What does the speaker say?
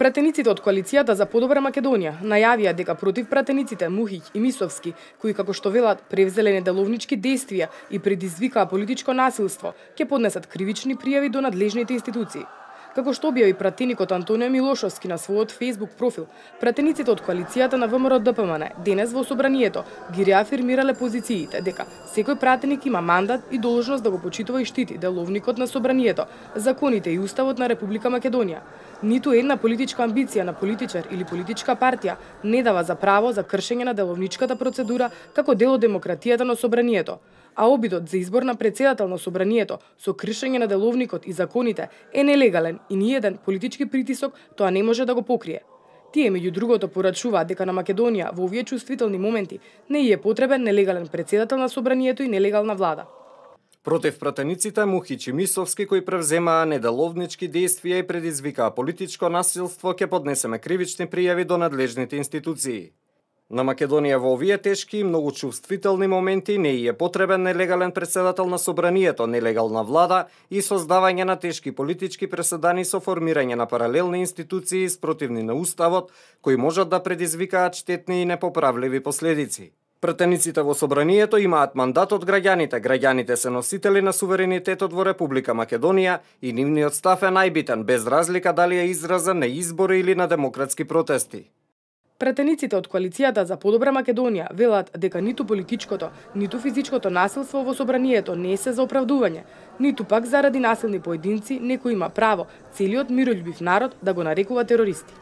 Пратениците од коалицијата за подобра Македонија најавија дека против пратениците Мухиќ и Мисовски, кои како што велат превзеле неделовнички действија и предизвикаа политичко насилство, ќе поднесат кривични пријави до надлежните институции. Како што објави пратеникот Антонио Милошовски на својот Facebook профил, пратениците од коалицијата на ВМРО ДПМН денес во собранието ги реафирмирале позициите дека секој пратеник има мандат и должност да го почитува и штити деловникот на собранието, законите и уставот на Република Македонија. Ниту една политичка амбиција на политичар или политичка партија не дава за право за кршење на деловничката процедура како дел од демократијата на собранието а обидот за избор на председател на собранието со кршење на деловникот и законите е нелегален и ни еден политички притисок тоа не може да го покрие. Тие меѓу другото порачуваат дека на Македонија во овие чувствителни моменти не е потребен нелегален председател на собранието и нелегална влада. Против пратениците Мухич и Мисовски кои превземаа неделовнички действија и предизвикаа политичко насилство ќе поднесеме кривични пријави до надлежните институции. На Македонија во овие тешки и многу чувствителни моменти не е потребен нелегален председател на собранието, нелегална влада и создавање на тешки политички преседани со формирање на паралелни институции спротивни на уставот, кои можат да предизвикаат штетни и непоправливи последици. Претениците во собранието имаат мандат од граѓаните. Граѓаните се носители на суверенитетот во Република Македонија и нивниот став е најбитен, без разлика дали е изразен на избори или на демократски протести. Претениците од коалицијата за подобра Македонија велат дека ниту политичкото, ниту физичкото насилство во собранието не се за оправдување, ниту пак заради насилни поединци некој има право целиот мирољубив народ да го нарекува терористи.